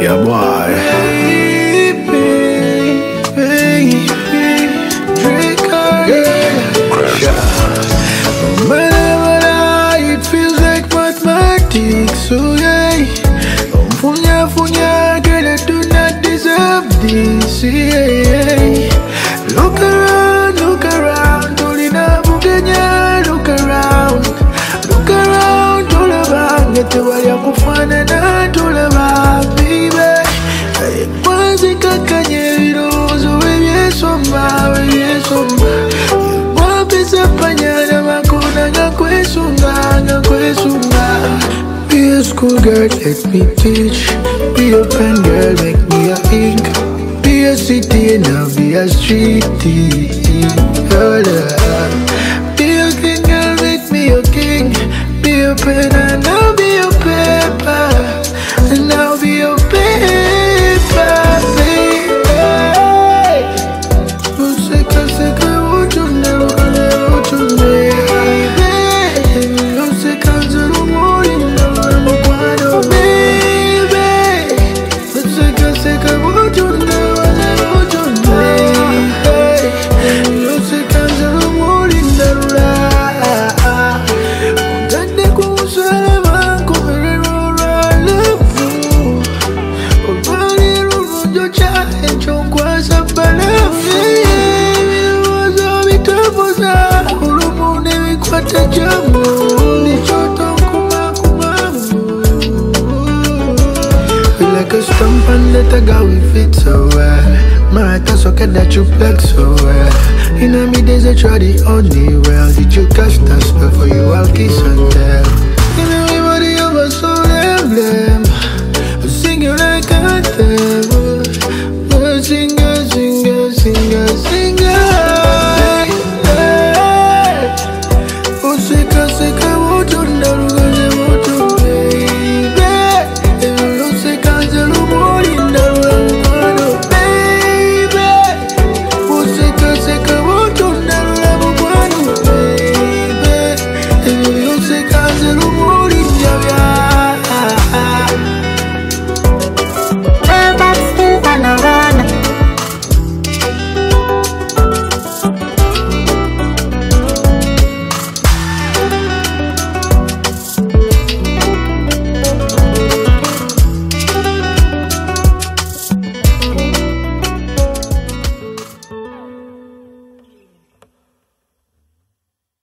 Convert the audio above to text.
Yeah, boy. It feels like mathematics, so yeah. Funya, funya, girl, I do not deserve this, yeah. Look around, look around, Tolina Buganya, look around. Look around, Tolaba, get the school girl, let me teach. Be a pen girl, make me a ink. Be a city and I'll be a street. Oh, yeah. Be a king girl, make me a king. Be a pen Stampan let a with it so well My that you plug so well In a mid days I try the only well Did you catch that spell for you I'll kiss and tell emblem like